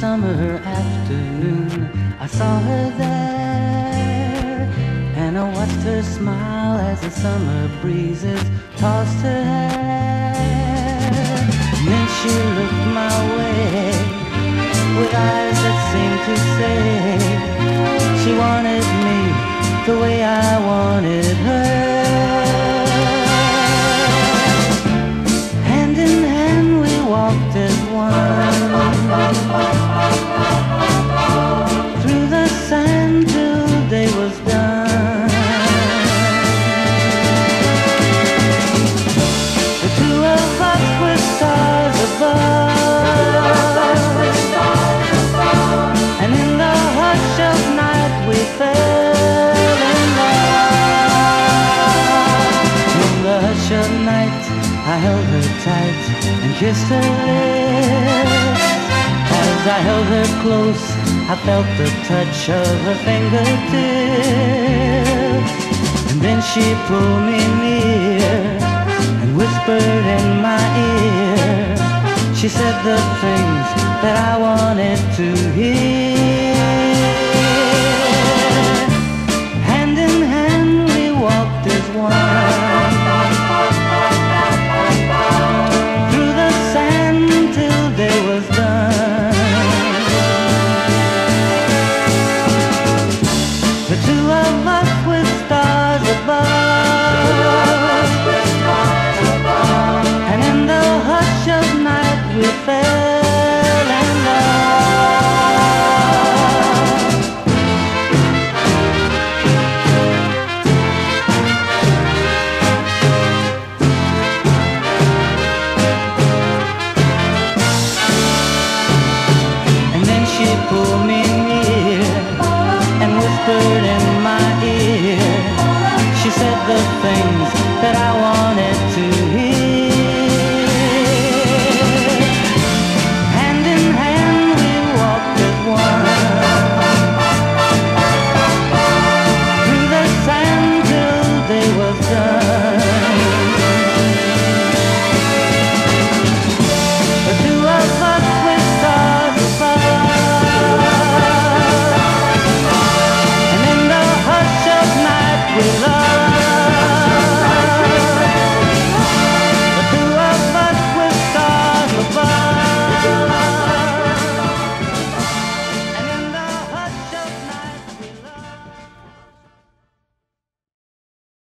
summer afternoon, I saw her there, and I watched her smile as the summer breezes tossed her hair. And then she looked my way with eyes that seemed to say she wanted me the way I wanted her. Night, I held her tight and kissed her lips. As I held her close, I felt the touch of her fingertips. And then she pulled me near and whispered in my ear. She said the things that I wanted to hear. time.